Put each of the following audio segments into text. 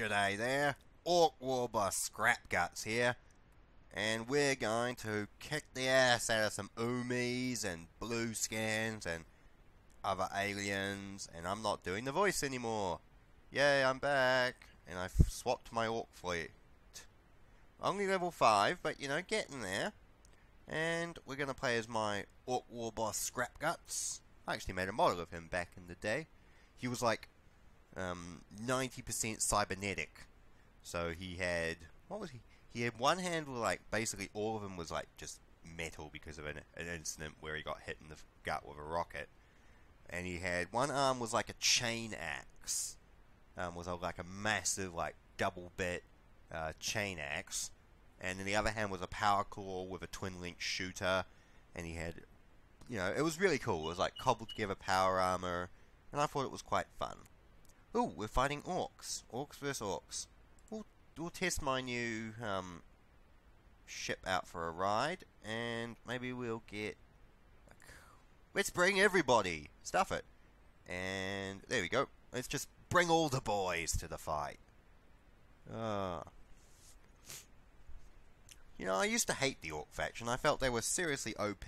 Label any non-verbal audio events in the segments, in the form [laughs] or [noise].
G'day there, Orc Warboss Scrap Guts here, and we're going to kick the ass out of some Umis and blue scans and other aliens, and I'm not doing the voice anymore. Yay, I'm back, and I've swapped my Orc fleet. Only level 5, but you know, getting there. And we're going to play as my Orc Warboss Scrap Guts. I actually made a model of him back in the day. He was like um, 90% cybernetic. So he had, what was he? He had one hand where like basically all of him was like just metal because of an, an incident where he got hit in the gut with a rocket. And he had one arm was like a chain axe. Um, was like a massive like double bit uh, chain axe. And then the other hand was a power claw with a twin link shooter. And he had, you know, it was really cool. It was like cobbled together power armor. And I thought it was quite fun. Ooh, we're fighting orcs. Orcs versus orcs. We'll, we'll test my new um, ship out for a ride, and maybe we'll get... Let's bring everybody! Stuff it! And there we go. Let's just bring all the boys to the fight. Ah. You know, I used to hate the Orc faction. I felt they were seriously OP,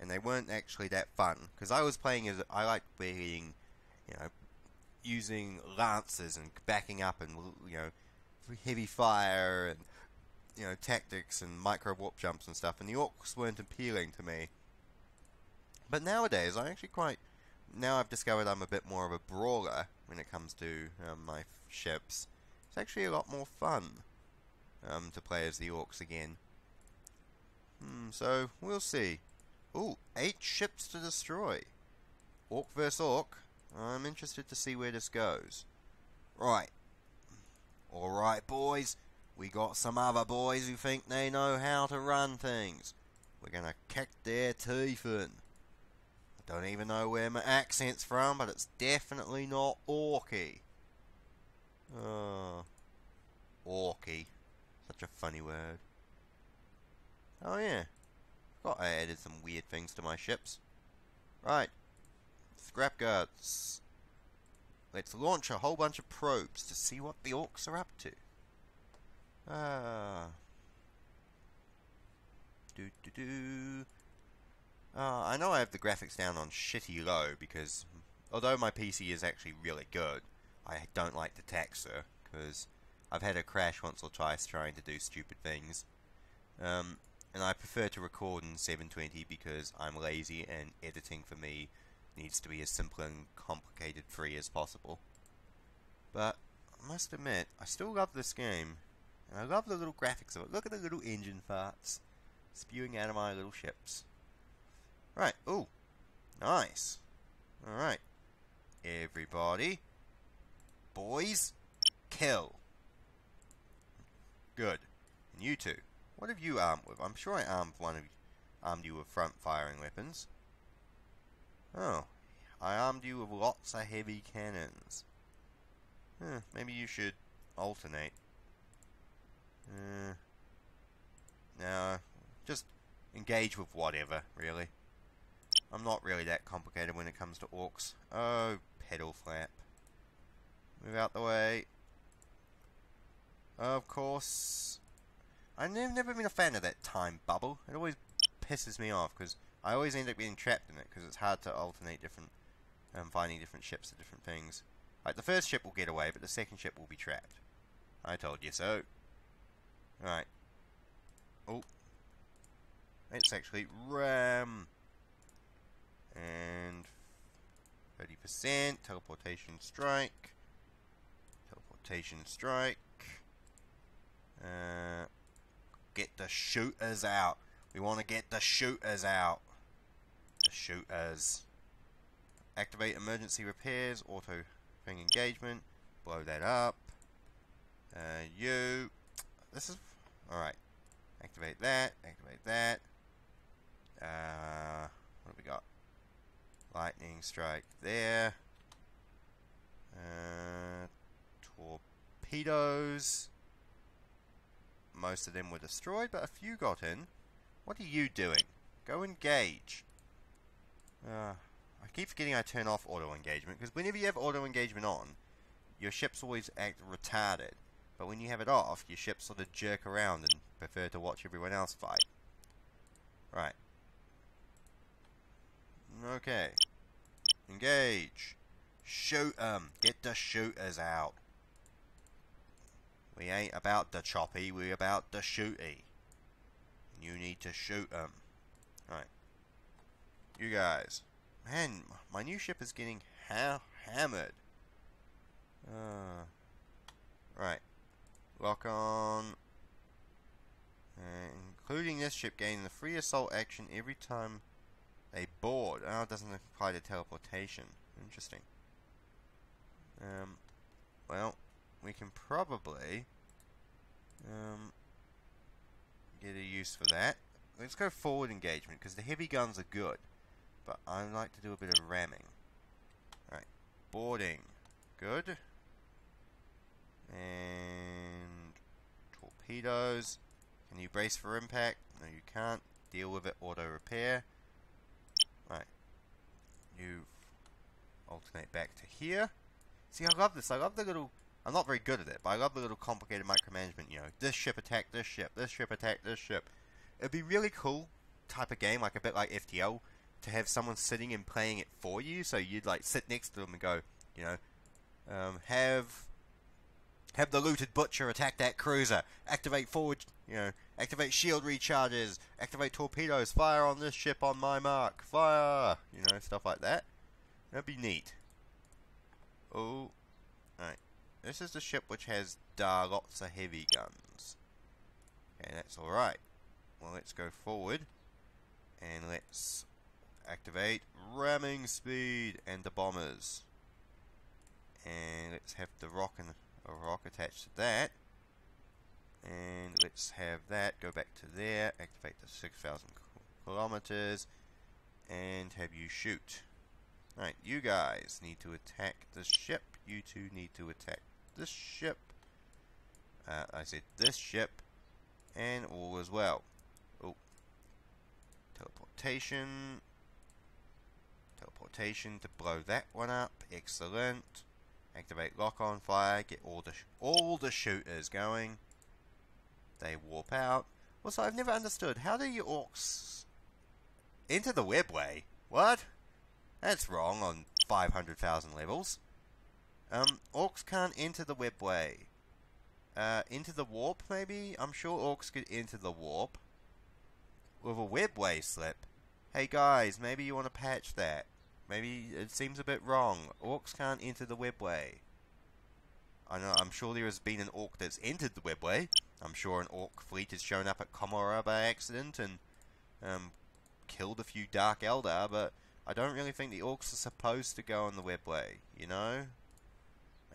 and they weren't actually that fun. Because I was playing as... I liked being, you know, using lances and backing up and you know heavy fire and you know tactics and micro warp jumps and stuff. And the orcs weren't appealing to me. But nowadays I actually quite now I've discovered I'm a bit more of a brawler when it comes to um, my ships it's actually a lot more fun um, to play as the orcs again. Hmm, so we'll see. Ooh, eight ships to destroy. Orc versus orc I'm interested to see where this goes. Right. Alright, boys. We got some other boys who think they know how to run things. We're gonna kick their teeth in. I don't even know where my accent's from, but it's definitely not Orky. Oh. Orky. Such a funny word. Oh yeah. Forgot I added some weird things to my ships. Right. Scrap guts. Let's launch a whole bunch of probes to see what the orcs are up to. Ah. Do do do. Uh, I know I have the graphics down on shitty low because although my PC is actually really good, I don't like the texture because I've had a crash once or twice trying to do stupid things. Um, and I prefer to record in 720 because I'm lazy and editing for me needs to be as simple and complicated free as possible. But I must admit, I still love this game. And I love the little graphics of it. Look at the little engine farts spewing out of my little ships. Right, ooh, nice. Alright, everybody, boys, kill. Good. And you two, what have you armed with? I'm sure I armed one of you, armed you with front firing weapons. Oh, I armed you with lots of heavy cannons. Huh, maybe you should alternate. Uh, no, just engage with whatever, really. I'm not really that complicated when it comes to orcs. Oh, pedal flap. Move out the way. Of course. I've never been a fan of that time bubble. It always pisses me off because I always end up getting trapped in it because it's hard to alternate different, um, finding different ships to different things. Like the first ship will get away, but the second ship will be trapped. I told you so. Right. Oh. Let's actually ram. And 30% teleportation strike. Teleportation strike. Uh, get the shooters out. We want to get the shooters out shoot as activate emergency repairs, auto thing engagement, blow that up. Uh, you, this is, alright, activate that, activate that. Uh, what have we got? Lightning strike there. Uh, torpedoes. Most of them were destroyed, but a few got in. What are you doing? Go engage. Uh, I keep forgetting I turn off auto engagement because whenever you have auto engagement on, your ships always act retarded. But when you have it off, your ships sort of jerk around and prefer to watch everyone else fight. Right. Okay. Engage. Shoot 'em. Get the shooters out. We ain't about the choppy, we about the shooty. You need to shoot 'em. Right. You guys. Man, my new ship is getting ha hammered. Uh, right. Lock on. including this ship gaining the free assault action every time they board. Oh, it doesn't apply to teleportation. Interesting. Um, well, we can probably um, get a use for that. Let's go forward engagement, because the heavy guns are good. But I like to do a bit of ramming. Right, boarding. Good. And torpedoes. Can you brace for impact? No, you can't. Deal with it, auto repair. Right. You alternate back to here. See, I love this. I love the little... I'm not very good at it, but I love the little complicated micromanagement, you know. This ship attack this ship, this ship attack this ship. It'd be really cool type of game, like a bit like FTL, to have someone sitting and playing it for you, so you'd like sit next to them and go, you know, um, have have the looted butcher attack that cruiser, activate forward, you know, activate shield recharges, activate torpedoes, fire on this ship on my mark, fire, you know, stuff like that. That'd be neat. Oh, right. This is the ship which has da lots of heavy guns. Okay, that's alright. Well, let's go forward. And let's activate ramming speed and the bombers. And let's have the rock and a rock attached to that. And let's have that go back to there, activate the 6,000 kilometers, and have you shoot. Alright, you guys need to attack the ship. You two need to attack this ship. Uh, I said this ship. And all as well. Oh. Teleportation. Teleportation to blow that one up. Excellent. Activate lock on fire. Get all the all the shooters going. They warp out. Also, I've never understood. How do you orcs enter the webway? What? That's wrong on 500,000 levels. Um, orcs can't enter the webway. Uh, into the warp, maybe? I'm sure orcs could enter the warp. With a webway slip. Hey guys, maybe you want to patch that. Maybe it seems a bit wrong. Orcs can't enter the webway. I know, I'm sure there has been an orc that's entered the webway. I'm sure an orc fleet has shown up at Commorragh by accident and um, killed a few Dark Eldar, but I don't really think the orcs are supposed to go on the webway, you know?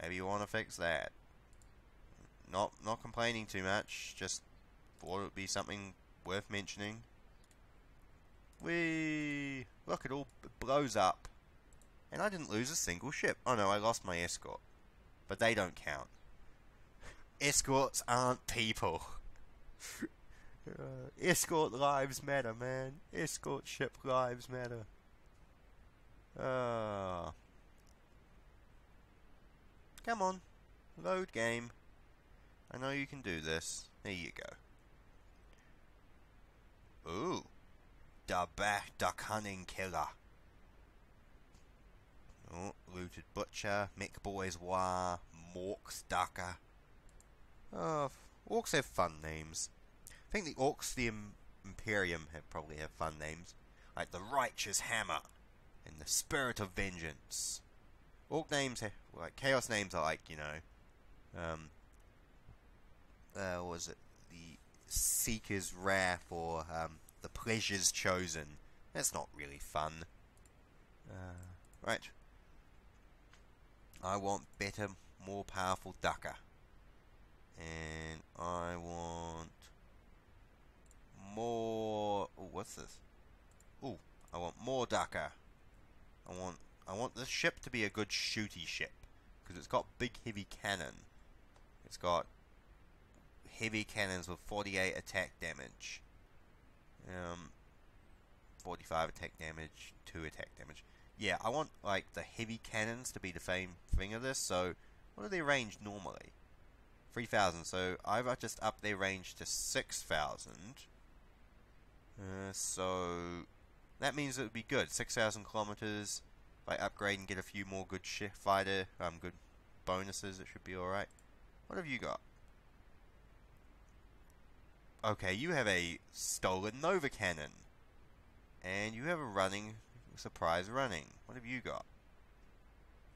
Maybe you want to fix that. Not not complaining too much, just thought it would be something worth mentioning. We Look, it all blows up. And I didn't lose a single ship. Oh no, I lost my escort. But they don't count. Escorts aren't people. [laughs] uh, escort lives matter, man. Escort ship lives matter. Uh, come on. Load game. I know you can do this. There you go. Ooh. The back, the cunning killer. Oh, looted butcher, Mech Boys War, Morks Dakka. Oh, orcs have fun names. I think the orcs, the Imperium, have probably have fun names. Like the Righteous Hammer and the Spirit of Vengeance. Orc names have, like, Chaos names are like, you know, um, uh, what was it? The Seeker's Wrath or, um, The Pleasures Chosen. That's not really fun. Uh, right. I want better, more powerful Dakka. And I want more... Oh, what's this? Oh, I want more Dakka. I want I want this ship to be a good shooty ship because it's got big heavy cannon. It's got heavy cannons with 48 attack damage. Um, 45 attack damage, 2 attack damage. Yeah, I want like the heavy cannons to be the same thing of this, so What are their range normally? 3,000, so I've just upped their range to 6,000. Uh, so that means it would be good. 6,000 kilometers. If I upgrade and get a few more good fighter, um, good bonuses, it should be alright. What have you got? Okay, you have a stolen Nova Cannon. And you have a running, surprise running. What have you got?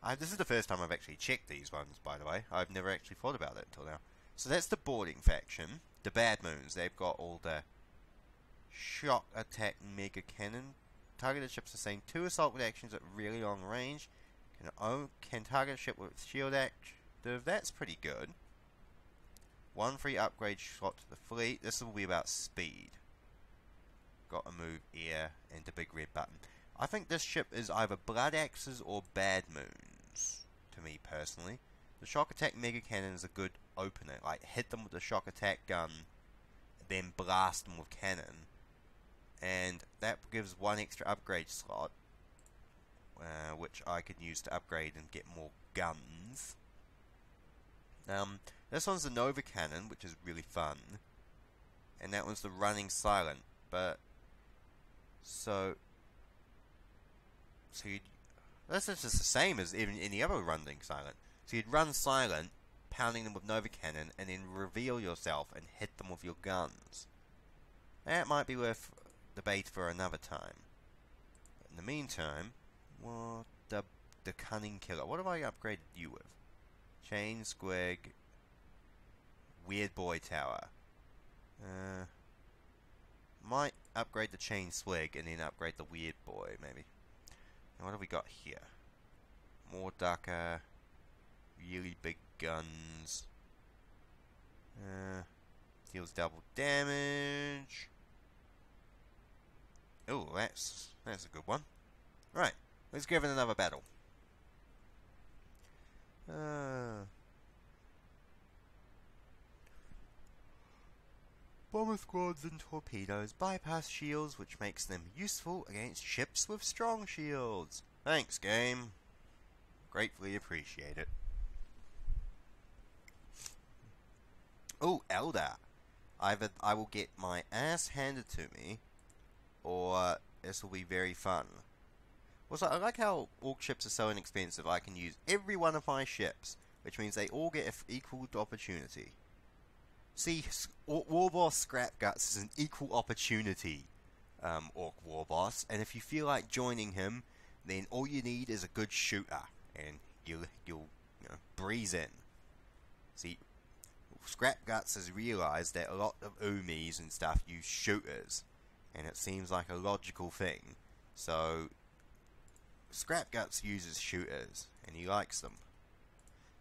I, this is the first time I've actually checked these ones, by the way. I've never actually thought about it until now. So that's the boarding faction. The Bad Moons, they've got all the shock attack mega cannon. Targeted ships are saying two assault with actions at really long range. Can, oh, can target ship with shield active. That's pretty good. One free upgrade shot to the fleet. This will be about speed. Got to move here and the big red button. I think this ship is either Blood Axes or Bad Moons, to me personally. The shock attack mega cannon is a good opener. Like, hit them with the shock attack gun, then blast them with cannon. And that gives one extra upgrade slot, uh, which I can use to upgrade and get more guns. Um, this one's the Nova Cannon, which is really fun. And that one's the Running Silent. But, so, so you'd, that's just the same as even any other Running Silent. So you'd run silent, pounding them with Nova Cannon, and then reveal yourself and hit them with your guns. That might be worth debate for another time. In the meantime, what the the Cunning Killer? What have I upgraded you with? Chain Squig, Weird Boy Tower. Uh, might upgrade the Chain Squig and then upgrade the Weird Boy, maybe. Now what have we got here? More Dakka. Really big guns. Uh, deals double damage. Oh, that's that's a good one. Right, let's give it another battle. Uh, bomber squads and torpedoes bypass shields, which makes them useful against ships with strong shields. Thanks, game. Gratefully appreciate it. Oh, Eldar. Either I will get my ass handed to me, or this will be very fun. Also, I like how orc ships are so inexpensive. I can use every one of my ships, which means they all get equal opportunity. See, Warboss Scrap Guts is an equal opportunity um, orc warboss, and if you feel like joining him, then all you need is a good shooter, and you'll you'll you know, breeze in. See, Scrap Guts has realized that a lot of Umis and stuff use shooters, and it seems like a logical thing. So, Scrap Guts uses shooters, and he likes them.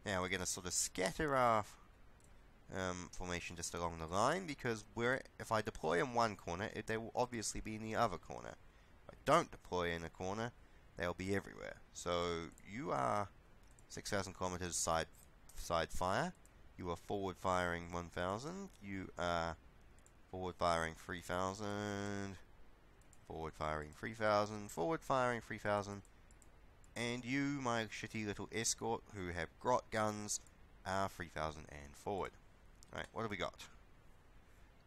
Now we're going to sort of scatter our um, formation just along the line, because we're, if I deploy in one corner, it, they will obviously be in the other corner. If I don't deploy in a corner, they'll be everywhere. So, you are 6,000 kilometers side, side fire. You are forward firing 1000. You are forward firing 3000. Forward firing 3000. Forward firing 3000. And you, my shitty little escort, who have grot guns, are 3000 and forward. Right, what have we got?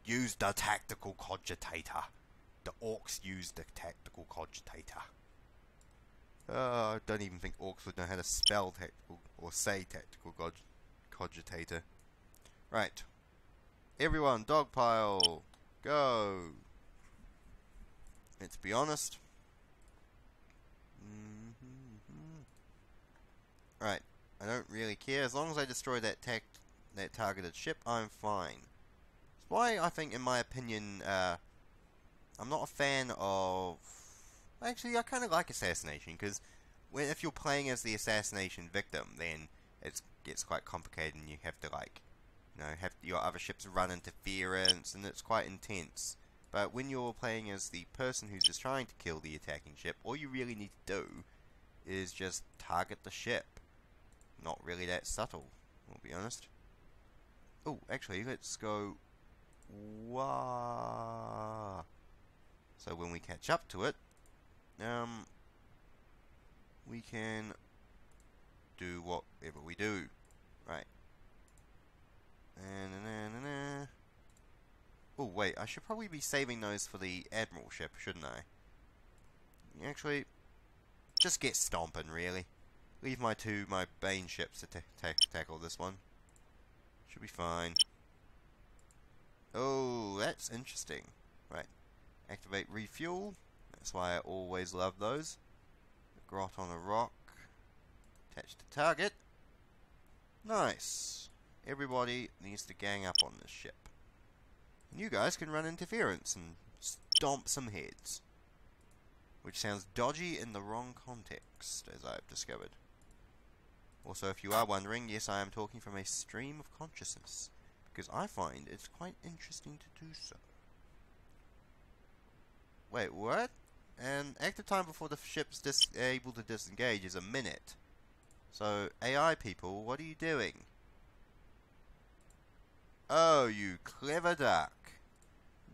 Use the tactical cogitator. The orcs use the tactical cogitator. Uh, I don't even think orcs would know how to spell tactical or say tactical cog cogitator. Right. Everyone, dogpile. Go. Let's be honest. Mm -hmm. Right. I don't really care. As long as I destroy that that targeted ship, I'm fine. That's why I think, in my opinion, uh, I'm not a fan of... Actually, I kind of like assassination, because if you're playing as the assassination victim, then it gets quite complicated and you have to, like, you know, have your other ships run interference, and it's quite intense. But when you're playing as the person who's just trying to kill the attacking ship, all you really need to do is just target the ship. Not really that subtle, I'll be honest. Oh, actually, let's go... Wah. So when we catch up to it, um, we can do whatever we do. Right. And Oh wait, I should probably be saving those for the Admiral ship, shouldn't I? Actually, just get stomping, really. Leave my two, my Bane ships to tackle this one. Should be fine. Oh, that's interesting. Right. Activate refuel. That's why I always love those. Grot on a rock. Attach to target. Nice. Everybody needs to gang up on this ship. And you guys can run interference and stomp some heads. Which sounds dodgy in the wrong context, as I've discovered. Also, if you are wondering, yes, I am talking from a stream of consciousness, because I find it's quite interesting to do so. Wait, what? And active time before the ship's able to disengage is a minute. So, AI people, what are you doing? Oh, you clever duck.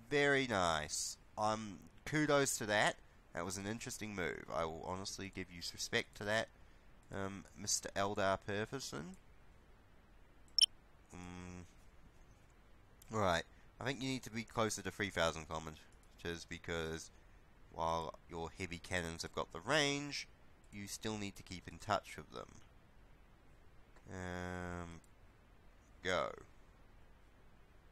Very nice. Um, kudos to that. That was an interesting move. I will honestly give you respect to that, um, Mr. Eldar Purperson. Mm. Right. I think you need to be closer to 3,000 kilometers because while your heavy cannons have got the range, you still need to keep in touch with them. Um, go.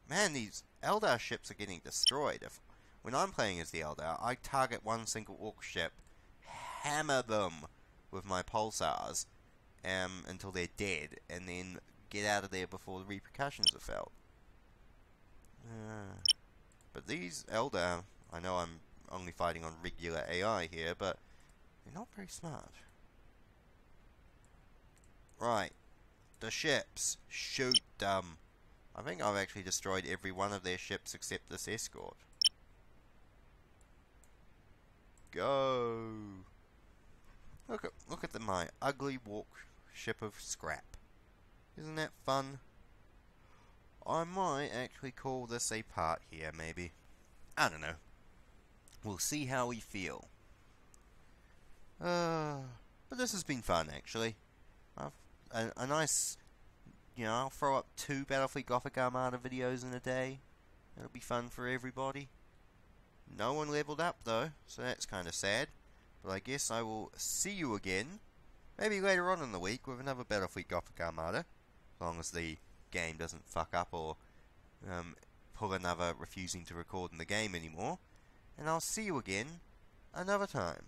Man, these Eldar ships are getting destroyed. If When I'm playing as the Eldar, I target one single Orc ship, hammer them with my pulsars um, until they're dead, and then get out of there before the repercussions are felt. Uh, but these Eldar, I know I'm only fighting on regular AI here, but they're not very smart. Right. The ships. Shoot them. I think I've actually destroyed every one of their ships except this escort. Go! Look at look at the, my ugly walk ship of scrap. Isn't that fun? I might actually call this a part here, maybe. I don't know. We'll see how we feel. Uh, but this has been fun, actually. I've, a, a nice, you know, I'll throw up two Battlefleet Gothic Armada videos in a day. It'll be fun for everybody. No one leveled up, though, so that's kind of sad. But I guess I will see you again, maybe later on in the week, with another Battlefleet Gothic Armada. As long as the game doesn't fuck up or um, pull another refusing to record in the game anymore and I'll see you again another time.